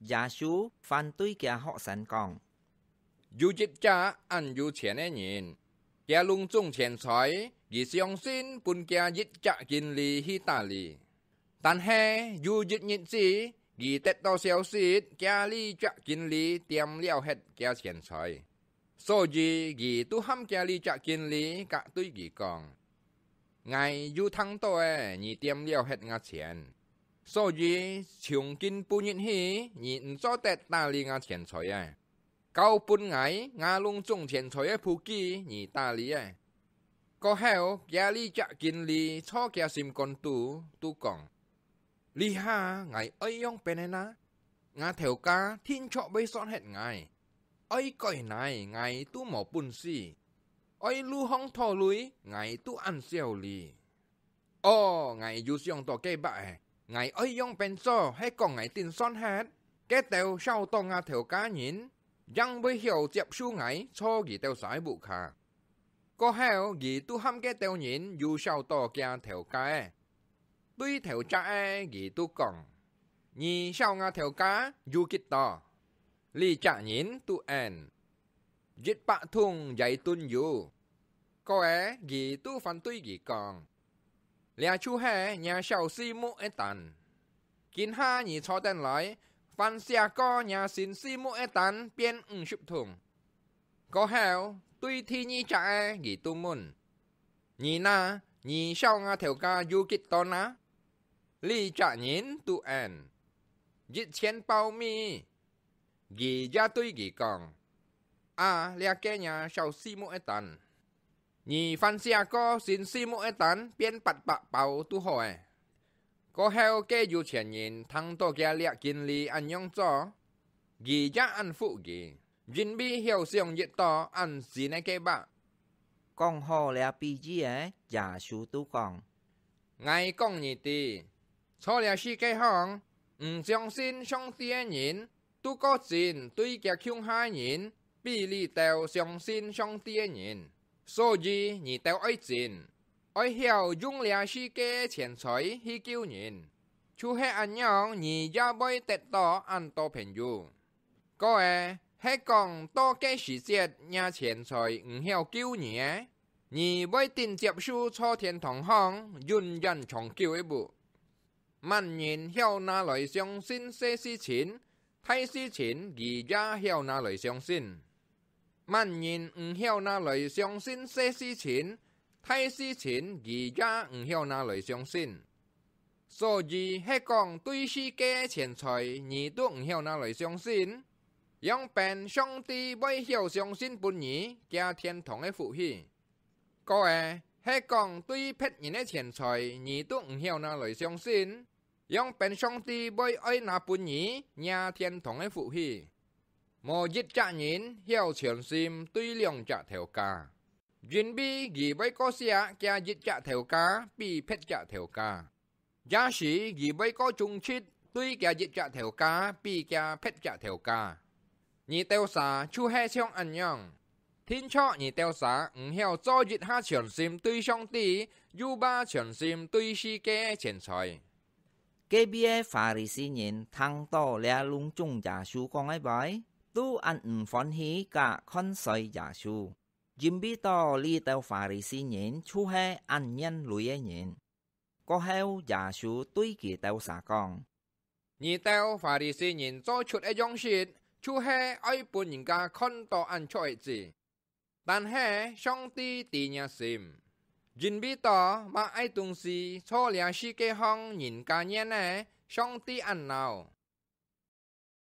耶稣反对嘅学生讲：有一家按有钱嘅人，家隆重钱财，而相信本家一家经理去打理。但系有一日子，而得到消息，家里家经理掂了hết家钱财，所以而都喊家里家经理甲对佢讲：ngài 有ทั้ง多诶，而掂了hết我钱。 所以从今半日起，而唔做得打理我钱财啊！到半夜，我拢种钱财嘅铺机而打理啊！过后，家里只经理初嘅心肝肚都讲：你下我爱用变嘅啦，我条家天错未算hết ngài，爱改奶ngài都冇本事，爱路行拖累ngài都按笑哩。哦，ngài 要想到几百诶。 Ngài ơi yong bên cho hay còn ngài tin son hết cái tàu sau to ngà theo cá nhìn yang với hiểu tiếp su ngài cho gì tàu sải bụ khả có heo gì tu ham cái tàu nhìn dù sau to kia theo cá. Tuy theo cha e, gì tu còn. Nhì sau ngà theo cá, dù kít to. Li cha nhìn tu en. Giết bạ thùng, dạy tuân dù. Có e, é gì tu phản tuy gì còn. Lẽ chú hè nhà sầu si mũ ế tàn. Kín ha nhị cho tên lại, phan xia có nhà xin si mũ ế tàn biến ứng chụp thùng. Có heo, tuy thi nhị trả e, ế ghi tu môn. Nhị na, nhị sao ngà theo ca du kích tôn na. Lý trả nhìn tu en. Dít chén bao mi. Ghi ra tuy ghi còn. À, lẽ kê nhà sầu si mũ ế tàn. 而番下个先师木一等变八百包都好诶，个后嘅有钱人ทั้ง多嘅掠经理按样做，而家按富嘅，人比晓上越多按是呢嘅吧。讲好了毕业诶，耶稣都讲，爱讲你哋，错了是嘅行，唔相信上帝嘅人，都个真对嘅穷下人，比你哋相信上帝嘅人。 所以你都爱钱，爱晓用了世界钱财去救人，就系安样，你也会得到很多朋友。个诶系讲多嘅时节，也钱财唔晓救人，你会定接受错天堂行，永远长久一步。万人晓拿来相信些事情，太事情而也晓拿来相信。 万人唔晓拿来相信些事情，太事情而家唔晓拿来相信，所以系讲对世界钱财，你都唔晓拿来相信，让变上帝未晓相信本儿加天堂嘅福气。个诶系讲对别人嘅钱财，你都唔晓拿来相信，让变上帝未爱拿本儿加天堂嘅福气。 Mô dịch trả nhìn hiểu chuyển sim tùy lượng trả theo ca. Duyên bi ghi bấy có xe kia dịch trả theo ca, bi phết trả theo ca. Giá sĩ ghi bấy có chung chít, tùy kia dịch trả theo ca, bi kia phết trả theo ca. Nhị tiêu xá, chú hẹ xong ăn nhong. Thiên cho nhị tiêu xá, ứng hiệu cho dịch ha chuyển sim tùy xong tí, dù ba chuyển sim tùy si kê chuyển xoay. Kê bia phá rì xì nhìn thăng tò lea lung chung giả chú con ấy bái tu ăn ừm phón hí cả con sợi giả su. Dìm bí to li tàu phà rì xì nhện chú hê ăn nhân lùi ế e nhện. Có heo giả su tuy kỳ tàu xà con. Nhi tàu phà rì xì nhện cho chút ế e dòng xịt, chú hê ai bùn nhìn cả con to ăn cho ế gì. Tàn hê xong ti tì nhà Jin Dìm to mà ai tung si cho lìa xì kê hong nhìn cả nhé e, nè, xong ti ăn nào.